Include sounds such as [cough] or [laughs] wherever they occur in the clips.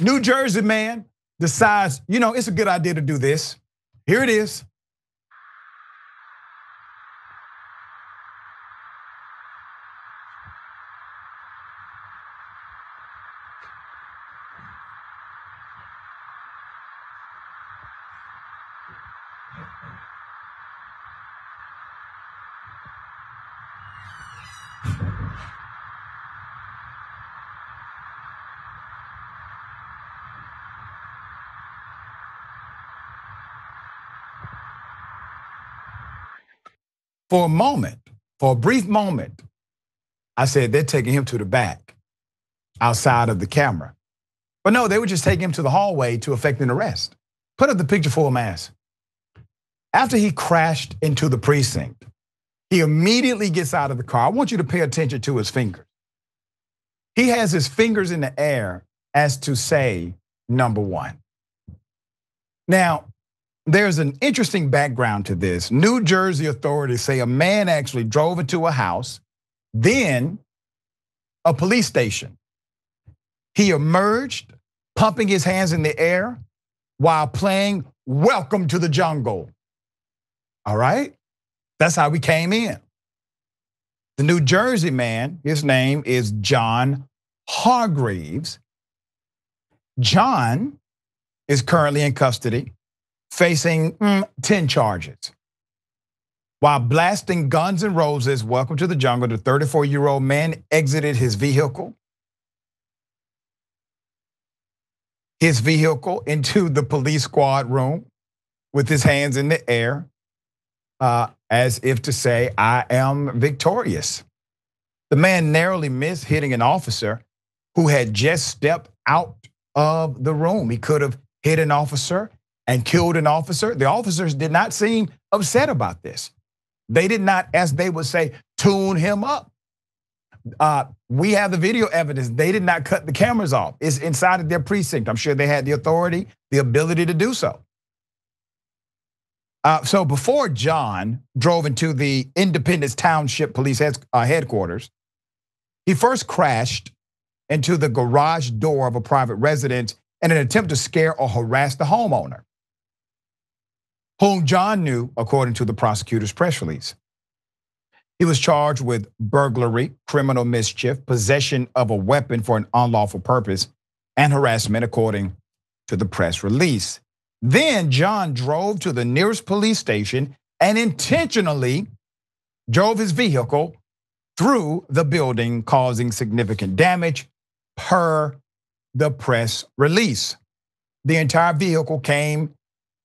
New Jersey man decides, you know, it's a good idea to do this. Here it is. For a moment, for a brief moment, I said they're taking him to the back outside of the camera. But no, they were just taking him to the hallway to effect an arrest. Put up the picture for a mass. After he crashed into the precinct, he immediately gets out of the car. I want you to pay attention to his fingers. He has his fingers in the air as to say, number one. Now, there's an interesting background to this. New Jersey authorities say a man actually drove into a house, then a police station. He emerged, pumping his hands in the air while playing Welcome to the Jungle. All right? That's how we came in. The New Jersey man, his name is John Hargreaves. John is currently in custody facing mm, 10 charges. While blasting Guns N' Roses, Welcome to the Jungle, the 34 year old man exited his vehicle. His vehicle into the police squad room with his hands in the air, uh, as if to say, I am victorious. The man narrowly missed hitting an officer who had just stepped out of the room. He could have hit an officer and killed an officer. The officers did not seem upset about this. They did not, as they would say, tune him up. Uh, we have the video evidence. They did not cut the cameras off. It's inside of their precinct. I'm sure they had the authority, the ability to do so. Uh, so before John drove into the Independence Township Police uh, headquarters, he first crashed into the garage door of a private residence in an attempt to scare or harass the homeowner whom John knew, according to the prosecutor's press release. He was charged with burglary, criminal mischief, possession of a weapon for an unlawful purpose, and harassment, according to the press release. Then John drove to the nearest police station and intentionally drove his vehicle through the building, causing significant damage per the press release. The entire vehicle came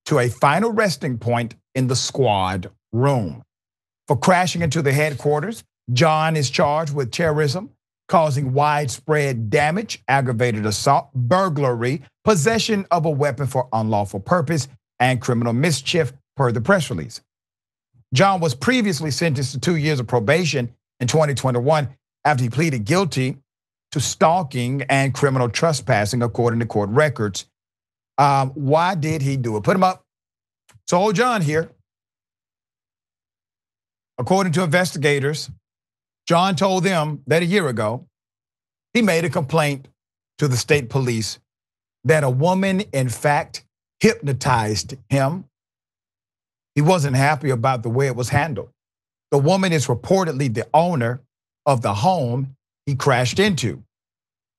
to a final resting point in the squad room. For crashing into the headquarters, John is charged with terrorism, causing widespread damage, aggravated assault, burglary, possession of a weapon for unlawful purpose, and criminal mischief, per the press release. John was previously sentenced to two years of probation in 2021 after he pleaded guilty to stalking and criminal trespassing, according to court records. Um, why did he do it? Put him up. So old John here. According to investigators, John told them that a year ago, he made a complaint to the state police that a woman, in fact, hypnotized him. He wasn't happy about the way it was handled. The woman is reportedly the owner of the home he crashed into.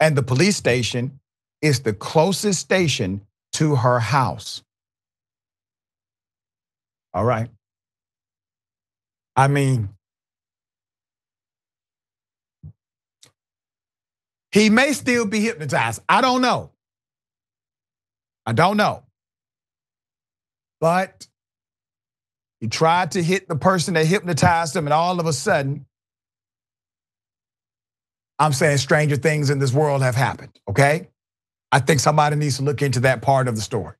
And the police station is the closest station to her house. All right. I mean, he may still be hypnotized. I don't know. I don't know. But he tried to hit the person that hypnotized him, and all of a sudden, I'm saying stranger things in this world have happened, okay? I think somebody needs to look into that part of the story.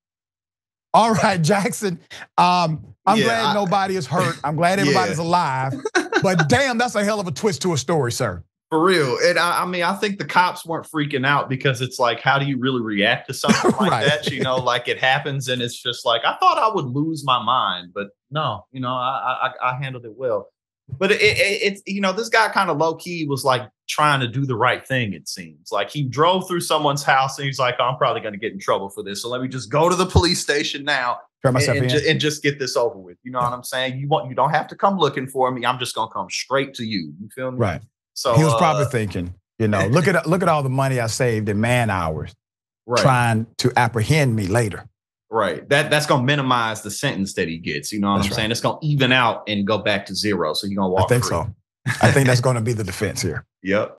All right, Jackson. Um, I'm yeah, glad I, nobody is hurt. I'm glad [laughs] everybody's yeah. alive. But [laughs] damn, that's a hell of a twist to a story, sir. For real. And I, I, mean, I think the cops weren't freaking out because it's like, how do you really react to something [laughs] like right. that? You know, like it happens and it's just like, I thought I would lose my mind, but no, you know, I I, I handled it well. But it, it, it's, you know, this guy kind of low key was like trying to do the right thing. It seems like he drove through someone's house and he's like, oh, "I'm probably going to get in trouble for this, so let me just go to the police station now and, and, ju- and, just get this over with." You know what I'm saying? You want you don't have to come looking for me. I'm just going to come straight to you. You feel me? Right. So he was uh, probably thinking, you know, look at look at all the money I saved in man hours, [laughs] right. trying to apprehend me later. Right. That that's gonna minimize the sentence that he gets. You know what that's I'm right. saying? It's gonna even out and go back to zero. So you're gonna walk. I think free. so. I think that's [laughs] gonna be the defense here. Yep.